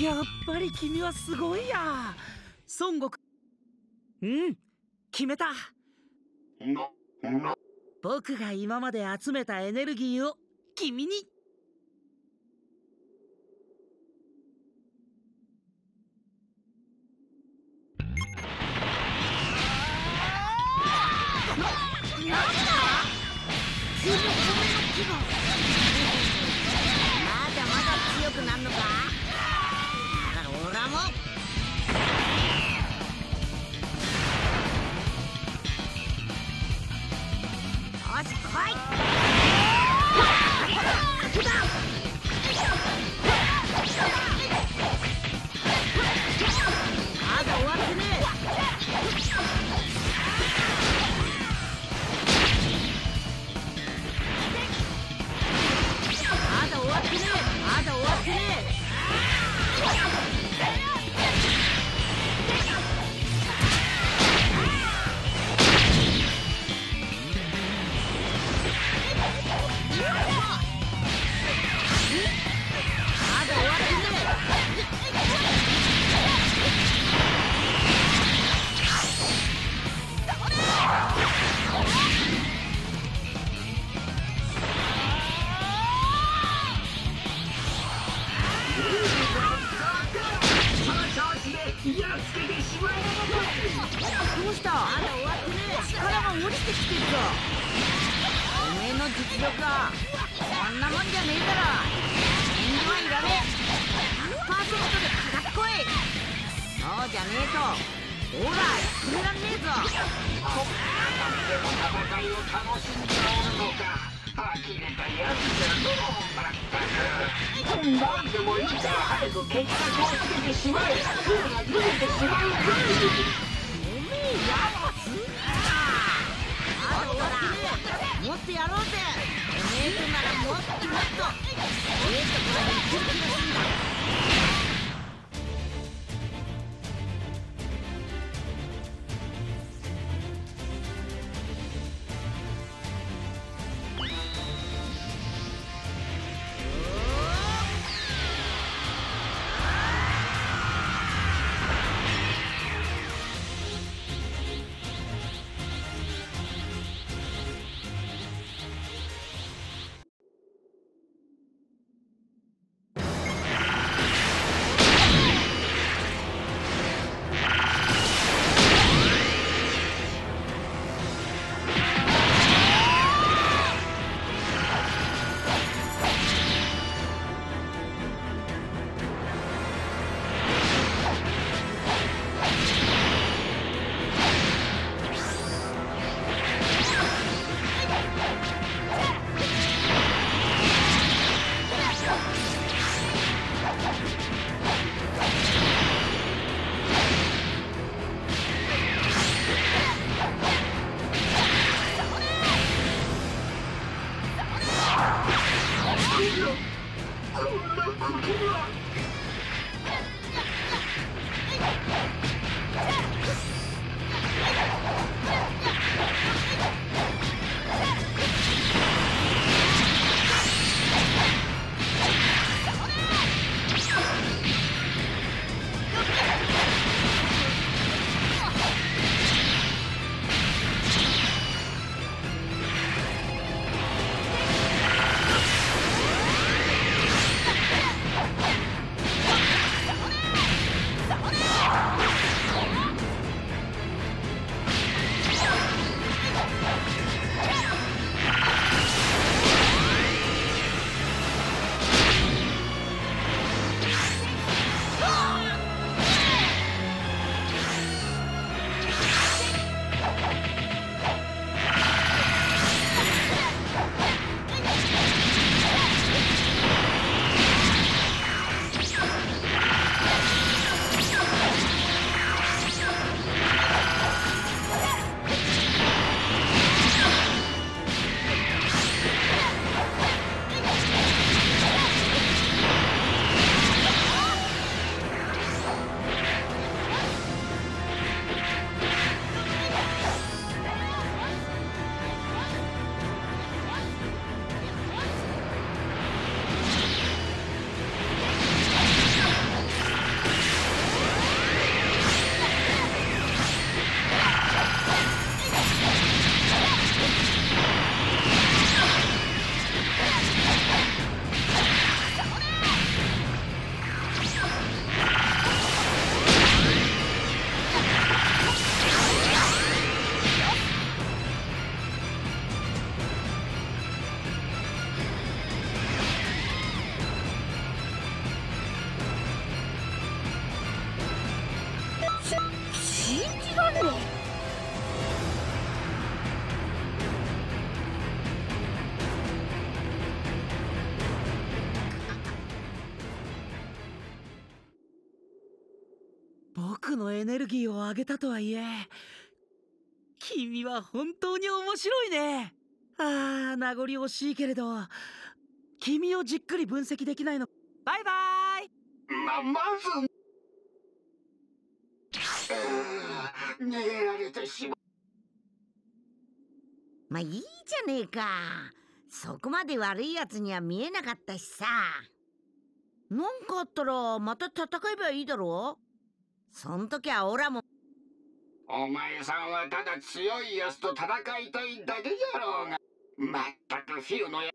やっぱり君はすごいや。孫悟空。うん決めた。僕が今まで集めたエネルギーを君に。まだまだ強くなるのか？だも。よし来い。まだ終力が落ちてきてるぞ。おめえの実力はこんなもんじゃねえだろ遠慮はいらねえ。100%でかかっこい。いそうじゃねえと。オーラ決めらんねえぞ。こっからでも戦いを楽しんでおるのか呆れたやつだろまったく何でもいいから早く決着をつけてしまえ。空がずれてしまうぜもっとやろうぜ。おめえんならもっともっと。こんなことはエネルギーを上げたとはいえ君は本当に面白いね。ああ名残惜しいけれど君をじっくり分析できないの。バイバイ。ままず逃げられてしままあいいじゃねえか。そこまで悪いやつには見えなかったしさ。なんかあったらまた戦えばいいだろ？そん時はオラも。お前さんはただ強いやつと戦いたいだけじゃろうが。まったくフィルのや